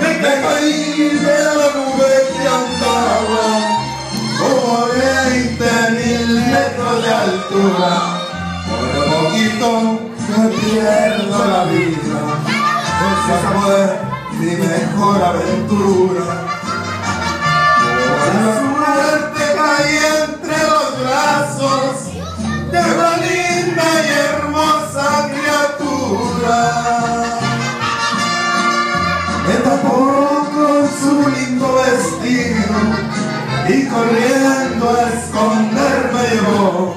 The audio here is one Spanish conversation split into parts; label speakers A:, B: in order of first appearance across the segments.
A: Me caí de la nube que andaba como a 20 mil metros de altura. Por poquito me pierdo la vida. Esa fue mi mejor aventura. Corriendo a esconderme llevó.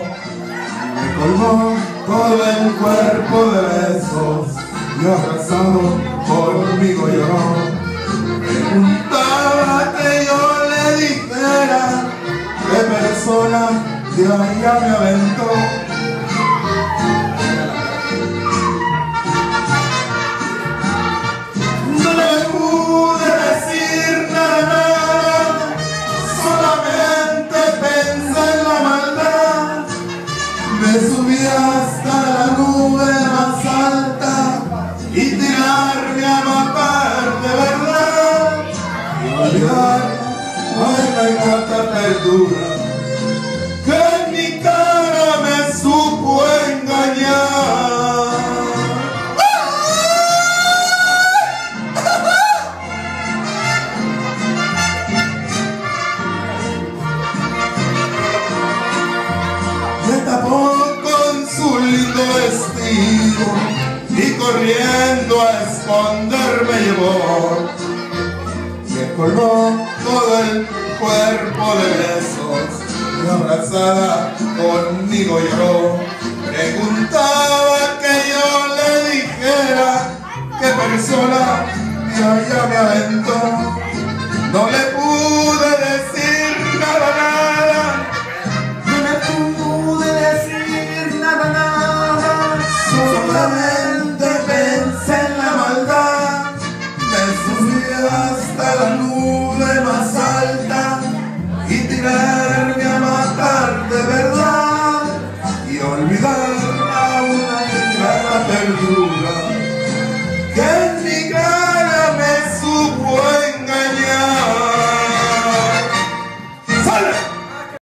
A: Me colmó todo el cuerpo de besos y abrazado conmigo lloró. Preguntaba que yo le dijera qué persona de allá me aventó. Me subí hasta la nube más alta y tirarme a matar de verdad. Corriendo a esconderme llevó. Me colmó todo el cuerpo de besos y abrazada conmigo lloró. Preguntaba que yo le dijera qué persona de allá me aventó. No le nube más alta y tirarme a matar de verdad y olvidar a una ingrata perdura